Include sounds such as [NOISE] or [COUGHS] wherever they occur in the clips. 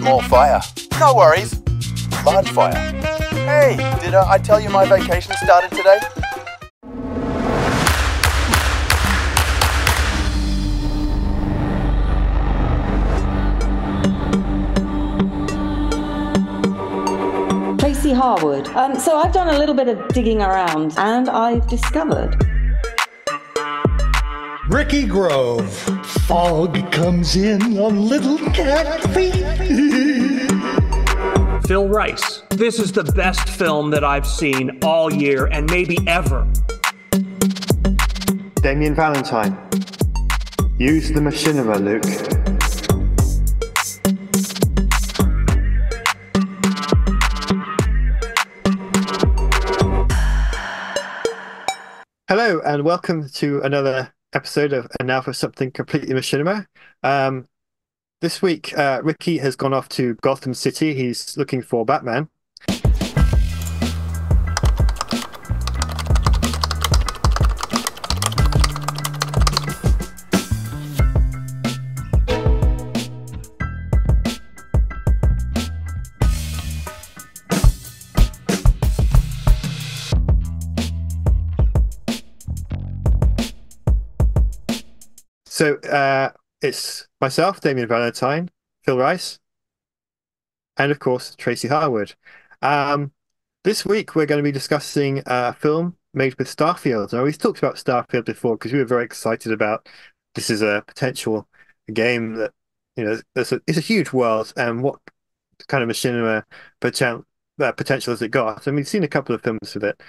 Small fire. No worries. Large fire. Hey, did uh, I tell you my vacation started today? Tracy Harwood. Um, so I've done a little bit of digging around and I've discovered. Ricky Grove. Fog comes in on little cat feet. Phil Rice. This is the best film that I've seen all year and maybe ever. Damien Valentine. Use the machinima, Luke. Hello and welcome to another episode of And Now for Something Completely Machinima. Um, this week, uh, Ricky has gone off to Gotham City. He's looking for Batman. So uh, it's myself, Damien Valentine, Phil Rice, and of course Tracy Harwood. Um, this week we're going to be discussing a film made with Starfield. Now we've talked about Starfield before because we were very excited about this is a potential game that you know it's a, it's a huge world and what kind of machinima potential uh, potential has it got? And we've seen a couple of films with it,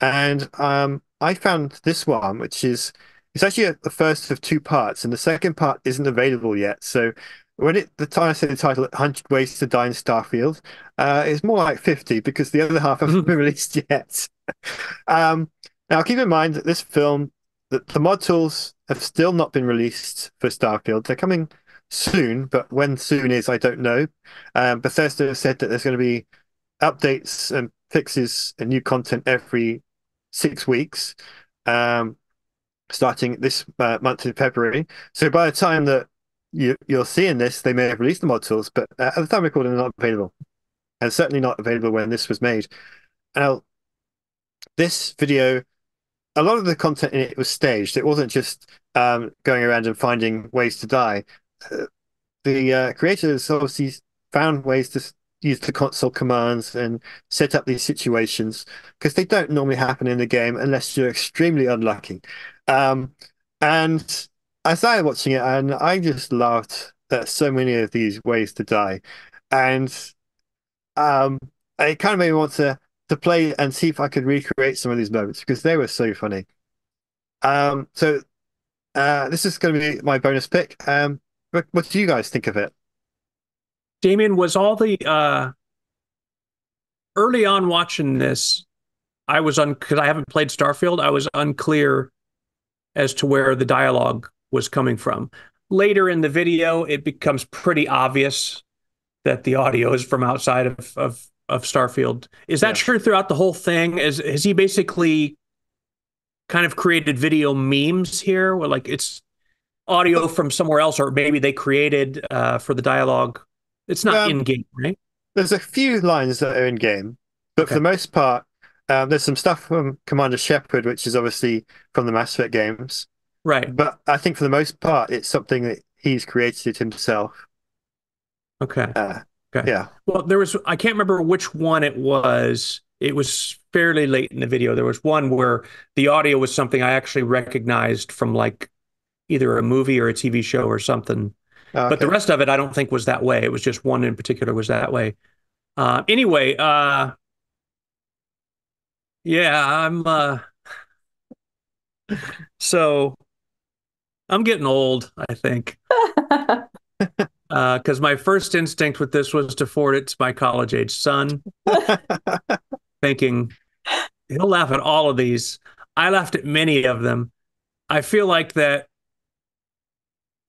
and um, I found this one which is it's actually a, the first of two parts, and the second part isn't available yet. So when it the time I said the title "100 Ways to Die in Starfield," uh, it's more like 50 because the other half hasn't [LAUGHS] been released yet. um, now keep in mind that this film, that the mod tools have still not been released for Starfield. They're coming soon, but when soon is I don't know. Um, Bethesda said that there's going to be updates and fixes and new content every six weeks. Um, starting this uh, month in February. So by the time that you, you're seeing this, they may have released the mod tools, but uh, at the time recording, they're not available, and certainly not available when this was made. Now, this video, a lot of the content in it was staged. It wasn't just um, going around and finding ways to die. Uh, the uh, creators obviously found ways to use the console commands and set up these situations because they don't normally happen in the game unless you're extremely unlucky. Um, and I started watching it and I just laughed at so many of these ways to die. And um, it kind of made me want to, to play and see if I could recreate some of these moments because they were so funny. Um, so uh, this is going to be my bonus pick. Um, what, what do you guys think of it? Damien, was all the uh, early on watching this? I was un because I haven't played Starfield. I was unclear as to where the dialogue was coming from. Later in the video, it becomes pretty obvious that the audio is from outside of of, of Starfield. Is that yeah. true throughout the whole thing? Is has he basically kind of created video memes here, where like it's audio from somewhere else, or maybe they created uh, for the dialogue? It's not um, in game, right? There's a few lines that are in game, but okay. for the most part, um, there's some stuff from Commander Shepard, which is obviously from the Mass Effect games. Right. But I think for the most part, it's something that he's created himself. Okay. Uh, okay. Yeah. Well, there was, I can't remember which one it was. It was fairly late in the video. There was one where the audio was something I actually recognized from like either a movie or a TV show or something. Okay. But the rest of it, I don't think was that way. It was just one in particular was that way. Uh, anyway, uh, yeah, I'm uh so I'm getting old, I think. [LAUGHS] uh cuz my first instinct with this was to forward it to my college age son [LAUGHS] thinking he'll laugh at all of these. I laughed at many of them. I feel like that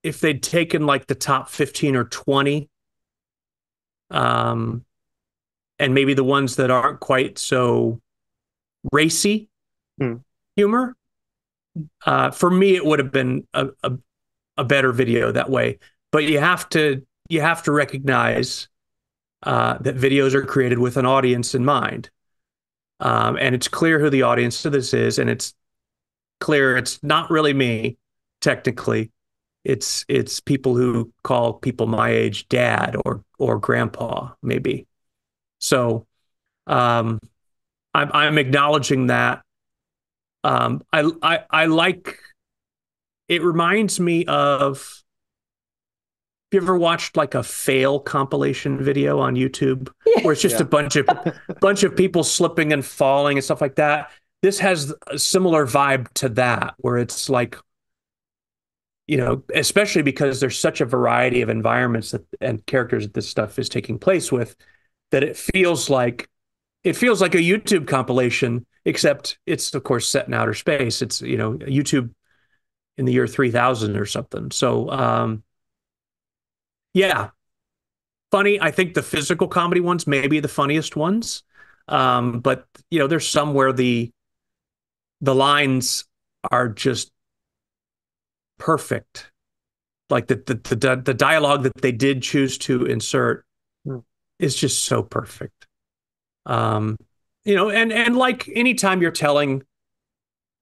if they'd taken like the top 15 or 20 um and maybe the ones that aren't quite so racy mm. humor. Uh, for me, it would have been a, a, a better video that way. But you have to you have to recognize uh, that videos are created with an audience in mind. Um, and it's clear who the audience to this is, and it's clear it's not really me, technically. It's it's people who call people my age dad or or grandpa, maybe. So um, I'm I'm acknowledging that. Um, I I I like. It reminds me of. Have you ever watched like a fail compilation video on YouTube where it's just Yeah. a bunch of [LAUGHS] bunch of people slipping and falling and stuff like that? This has a similar vibe to that, where it's like, you know, especially because there's such a variety of environments that and characters that this stuff is taking place with, that it feels like it feels like a YouTube compilation, except it's of course set in outer space. It's you know YouTube in the year 3000 or something. So um, yeah, funny. I think the physical comedy ones may be the funniest ones, um, but you know there's some where the the lines are just perfect. Like the the the, the dialogue that they did choose to insert Hmm. is just so perfect. Um, you know, and and like anytime you're telling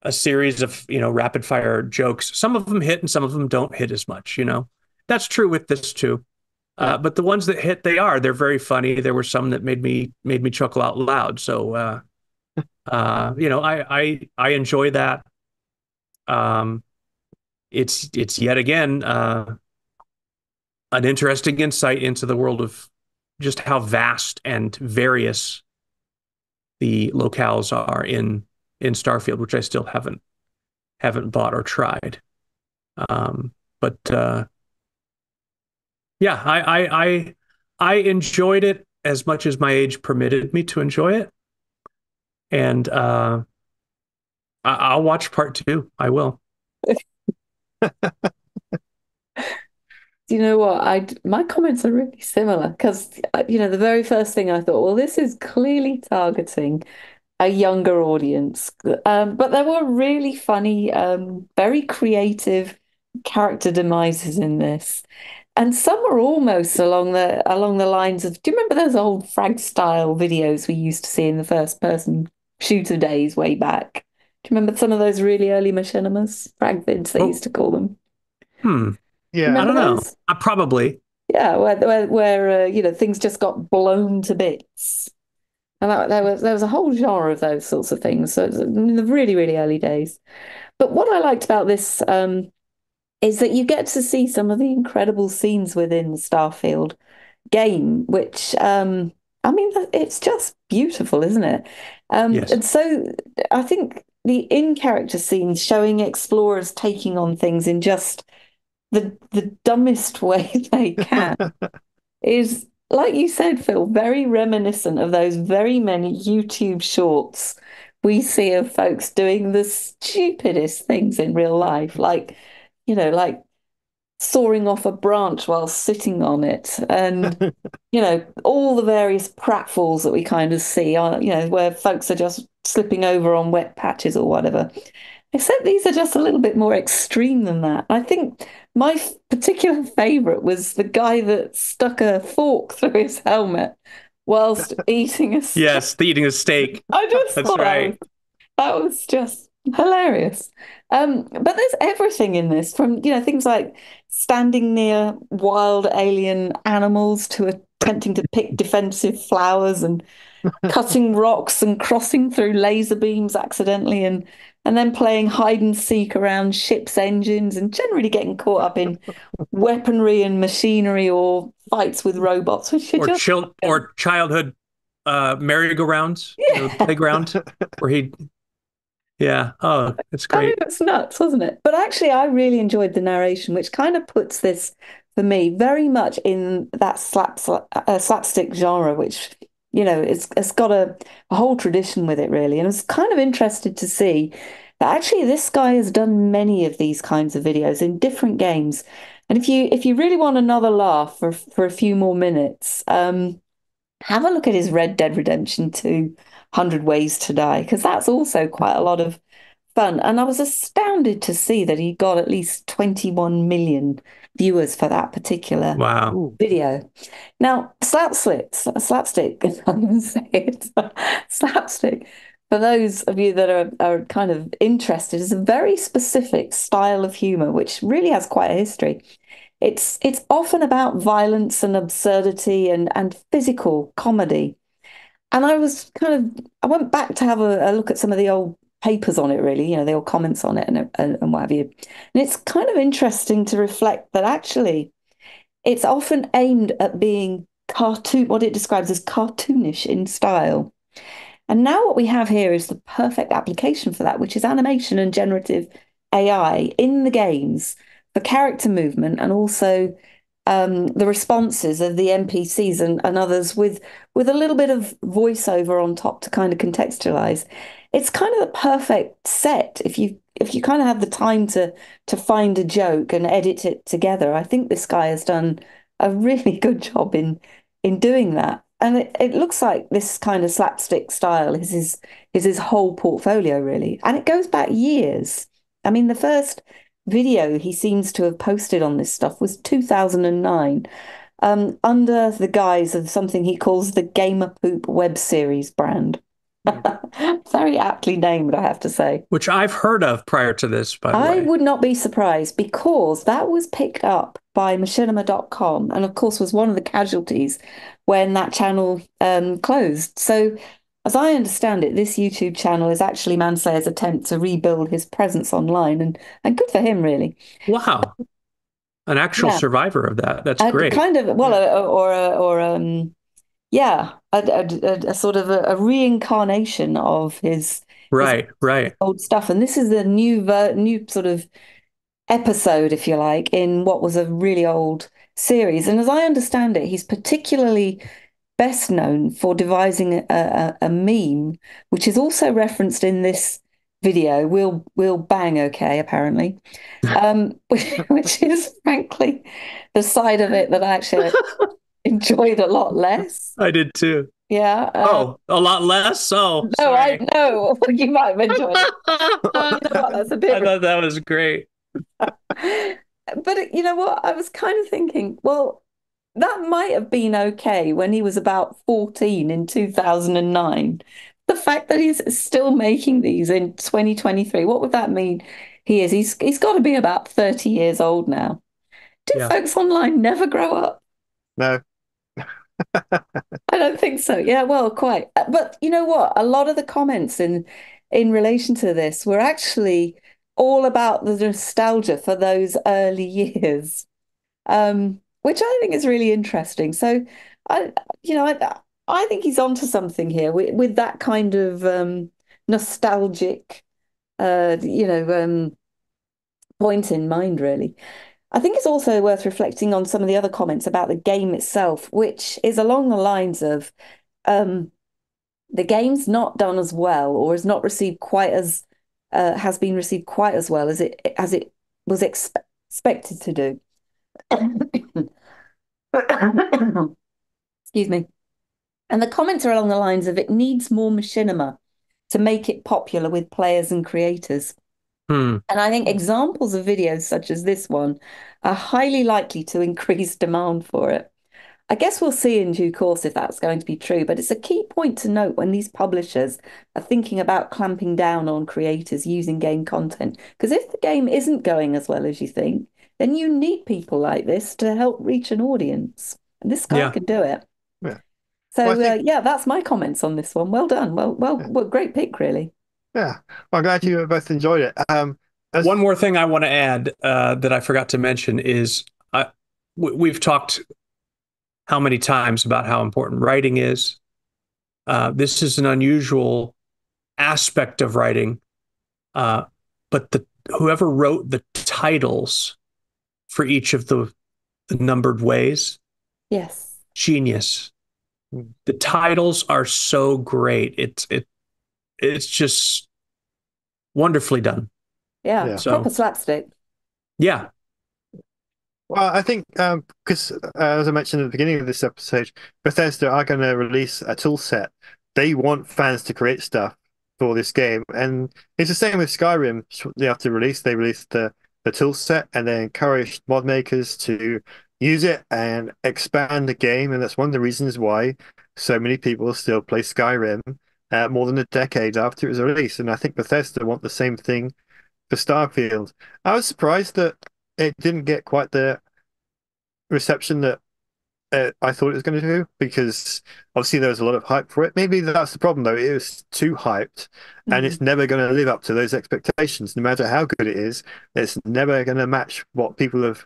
a series of you know rapid fire jokes, some of them hit and some of them don't hit as much. You know, that's true with this too. Uh, but the ones that hit, they are. They're very funny. There were some that made me made me chuckle out loud. So, uh, [LAUGHS] uh, you know, I I I enjoy that. Um, it's it's yet again uh, an interesting insight into the world of just how vast and various the locales are in in Starfield, which I still haven't haven't bought or tried. Um, but uh, yeah, I, I I I enjoyed it as much as my age permitted me to enjoy it, and uh, I, I'll watch part two. I will. [LAUGHS] [LAUGHS] Do you know what? I my comments are really similar because you know the very first thing I thought, well, this is clearly targeting a younger audience. Um, but there were really funny, um, very creative character demises in this. And some are almost along the along the lines of, do you remember those old frag style videos we used to see in the first person shooter days way back? Do you remember some of those really early machinimas? Frag vids, they Oh. used to call them. Hmm. Yeah, I don't know. those? I probably. Yeah, where where, where uh, you know things just got blown to bits, and that, there was there was a whole genre of those sorts of things. So it was in the really really early days. But what I liked about this um, is that you get to see some of the incredible scenes within the Starfield game, which um, I mean it's just beautiful, isn't it? Um, Yes. And so I think the in character scenes showing explorers taking on things in just the the dumbest [LAUGHS] way they can [LAUGHS] is like you said, Phil, very reminiscent of those very many YouTube shorts we see of folks doing the stupidest things in real life, like you know, like soaring off a branch while sitting on it, and [LAUGHS] you know, all the various pratfalls that we kind of see are, you know, where folks are just slipping over on wet patches or whatever. Except these are just a little bit more extreme than that. I think my f- particular [LAUGHS] favorite was the guy that stuck a fork [LAUGHS] through his helmet whilst [LAUGHS] eating a steak. Yes, eating a steak. I just That's thought that right. was, that was just hilarious. Um, but there's everything in this, from you know things like standing near wild alien animals to attempting to pick defensive flowers and [LAUGHS] cutting rocks and crossing through laser beams accidentally and and then playing hide and seek around ships' engines and generally getting caught up in weaponry and machinery or fights with robots, which Or just chil- or childhood uh merry-go-rounds, you know, Yeah. playground [LAUGHS] where he Yeah. Oh, it's I mean, great. it's nuts, wasn't it? But actually, I really enjoyed the narration, which kind of puts this for me very much in that slap, uh, slapstick genre, which you know it's it's got a, a whole tradition with it, really. And I was kind of interested to see that actually this guy has done many of these kinds of videos in different games. And if you if you really want another laugh for for a few more minutes, um, have a look at his Red Dead Redemption 2 100 Ways to Die, because that's also quite a lot of fun. And I was astounded to see that he got at least 21 million viewers for that particular Wow. video. Now, slapstick, slapstick, I'm going to say it, [LAUGHS] slapstick. For those of you that are, are kind of interested, is a very specific style of humor, which really has quite a history. It's it's often about violence and absurdity and and physical comedy. And I was kind of I went back to have a, a look at some of the old papers on it, really, you know, the old comments on it and, and and what have you. And it's kind of interesting to reflect that actually it's often aimed at being cartoon, what it describes as cartoonish in style. And now what we have here is the perfect application for that, which is animation and generative AI in the games for character movement and also um, the responses of the NPCs and, and others with with a little bit of voiceover on top to kind of contextualize. It's kind of the perfect set if you if you kind of have the time to to find a joke and edit it together. I think this guy has done a really [LAUGHS] good job in in doing that. And it, it looks like this kind of slapstick style is his is his whole portfolio really. And it goes back years. I mean, the first video he seems to have posted on this stuff was 2009 um, under the guise of something he calls the Gamer Poop web series brand. [LAUGHS] Very aptly named, I have to say. Which I've heard of prior to this, by the I way. would not be surprised because that was picked up by machinima.com and, of course, was one of the casualties when that channel um, closed. So, as I understand it, this YouTube channel is actually Manslayer's attempt to rebuild his presence online, and, and good for him, really. Wow. An actual Yeah. survivor of that. That's A great. kind of, well, a, or a, or um, yeah, a, a, a sort of a, reincarnation of his Right, right. old stuff. And this is a new ver new sort of episode, if you like, in what was a really old series. And as I understand it, he's particularly best known for devising a, a, a meme, which is also referenced in this video. We'll we'll bang okay, apparently. Um, [LAUGHS] which is frankly the side of it that I actually [LAUGHS] enjoyed a lot less. I did too. Yeah. uh, Oh, a lot less? Oh, no, I know. [LAUGHS] You might have enjoyed it. You know That's a bit i thought that was great. But you know what? I was kind of thinking, well, that might have been okay when he was about 14 in 2009. The fact that he's still making these in 2023, what would that mean? He is. He's he's got to be about 30 years old now. Do Yeah. folks online never grow up? No. I don't think so. Yeah, well, quite. Uh, But you know what? A lot of the comments in in relation to this were actually all about the nostalgia for those early [LAUGHS] years, um, which I think is really interesting. So, I, you know, I, I think he's onto something here with, with that kind of um, nostalgic, uh, you know, um, point in mind, really. I think it's also worth reflecting on some of the other comments about the game itself, which is along the lines of um, the game's not done as well or is not received quite as uh, has been received quite as well as it as it was expe expected to do. [COUGHS] Excuse me. And the comments are along the lines of it needs more machinima to make it popular with players and creators. Hmm. And I think examples of videos such as this one are highly likely to increase demand for it. I guess we'll see in due course if that's going to be true, but it's a key point to note when these publishers are thinking about clamping down on creators using game content. Because if the game isn't going as well as you think, then you need people like this to help reach an audience. And this guy Yeah. could do it. Yeah. So Well, think- uh, yeah, that's my comments on this one. Well done. Well, well, Yeah. well, great pick, really. Yeah. Well, I'm glad you both enjoyed it. Um, as- One more thing I want to add uh, that I forgot to mention is I, w- we've talked how many times about how important writing is. Uh, this is an unusual aspect of writing, uh, but the whoever wrote the titles for each of the the numbered ways, Yes. genius. The titles are so great. It's it it's just wonderfully done. Yeah. Yeah. So- Proper slapstick. Yeah, Well, I think because uh, as I mentioned at the beginning of this episode, Bethesda are going to release a tool set. They want fans to create stuff for this game, and it's the same with Skyrim. Shortly after release, they released the the tool set, and they encouraged mod makers to use it and expand the game. And that's one of the reasons why so many people still play Skyrim uh, more than a decade after it was released. And I think Bethesda want the same thing for Starfield. I was surprised that it didn't get quite the reception that uh, I thought it was going to do because obviously there was a lot of hype for it. Maybe that's the problem though; it was too hyped, and Mm-hmm. it's never going to live up to those expectations. No matter how good it is, it's never going to match what people have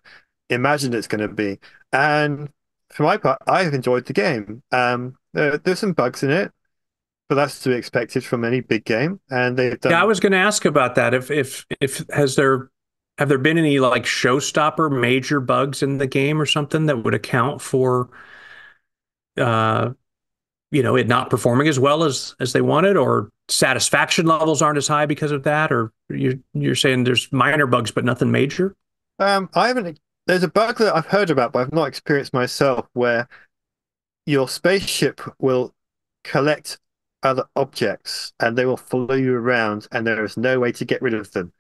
imagined it's going to be. And for my part, I've enjoyed the game. Um, there, there's some bugs in it, but that's to be expected from any big game. And they've done. Yeah, I was going to ask about that. If if if has there have there been any like showstopper major bugs in the game or something that would account for uh you know it not performing as well as as they wanted or satisfaction levels aren't as high because of that or you you're saying there's minor bugs but nothing major? Um, I haven't. There's a bug that I've heard about, but I've not experienced myself, where your spaceship will collect other objects and they will follow you around, and there is no way to get rid of them.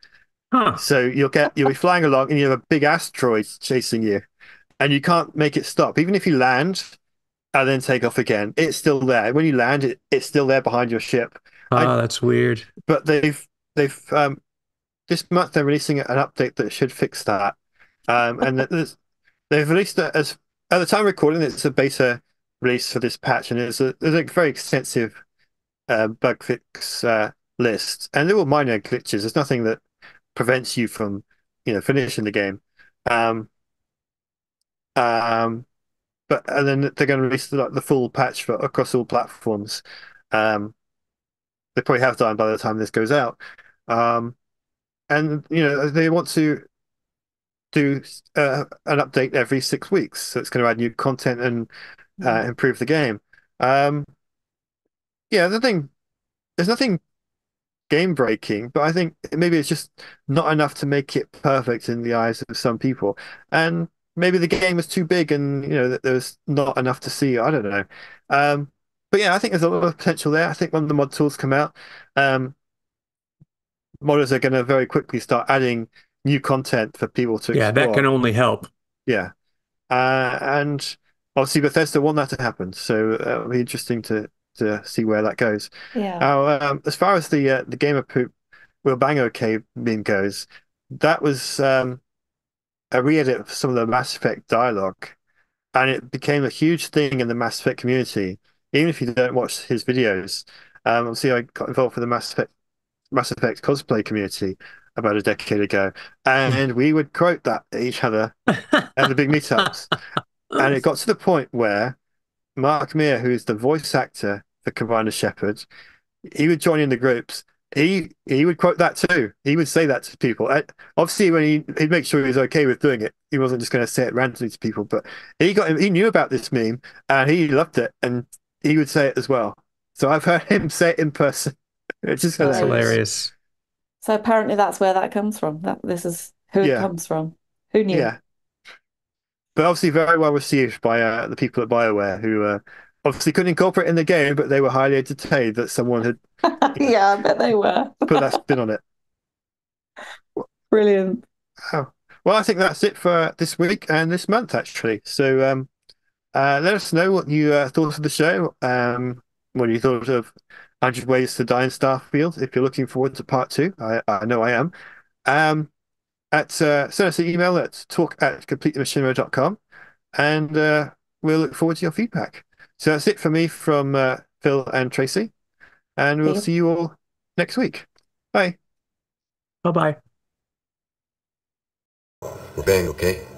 Huh. So you'll get you'll be flying along, and you have a big asteroid chasing you, and you can't make it stop. Even if you land and then take off again, it's still there. When you land, it, it's still there behind your ship. Oh, I- that's weird. But they've they've um this month they're releasing an update that should fix that. Um, and they've released it as at the time recording, it's a beta release for this patch, and it's a a very extensive uh, bug fix uh, list, and there were minor glitches. There's nothing that prevents you from you know finishing the game. Um, um, but and then they're going to release the, the full patch for across all platforms. Um, they probably have done by the time this goes out. Um, and you know they want to do uh, an update every six weeks, so it's going to add new content and uh, improve the game. Um, yeah, the thing there's nothing game breaking, but I think maybe it's just not enough to make it perfect in the eyes of some people, and maybe the game was too big and you know that there was not enough to see. I don't know. Um, but yeah, I think there's a lot of potential there. I think when the mod tools come out, um, modders are going to very quickly start adding new content for people to Yeah, that can only help. Yeah. Uh, and obviously Bethesda want that to happen, so uh, it'll be interesting to to see where that goes. Yeah. Now, um, as far as the uh, the Gamer Poop Will Bang OK meme goes, that was um, a re-edit of some of the Mass Effect dialogue, and it became a huge thing in the Mass Effect community. Even if you don't watch his videos, um, obviously I got involved with the Mass Effect Mass Effect cosplay community about a decade ago, and we would quote that at each other at the big meetups. And it [LAUGHS] got to the point where Mark Meer, who is the voice actor for Commander Shepard, he would join in the groups. He he would quote that too. He would say that to people. Uh, obviously, when he he'd make sure he was okay with doing it, he wasn't just going to say it randomly to people. But he got he knew about this meme and he loved it, and he would say it as well. So I've heard him say it in person. [LAUGHS] It's just That's That's hilarious. So apparently that's where that comes from. That this is who it comes from. Who knew? Yeah. But obviously very well received by uh, the people at BioWare who uh, obviously couldn't incorporate it in the game, but they were highly entertained that someone had [LAUGHS] yeah, I bet they were. put that spin on it. [LAUGHS] Brilliant. Oh. Well, I think that's it for this week and this month, actually. So um, uh, let us know what you uh, thought of the show. Um, what you thought of 100 Ways to Die in Starfield. If you're looking forward to part two, I, I know I am. Um, at uh, send us an email at talk at completelymachinima.com and uh, we'll look forward to your feedback. So that's it for me from uh, Phil and Tracy, and we'll you. see you all next week. Bye. Bye bye. We're Bang, okay?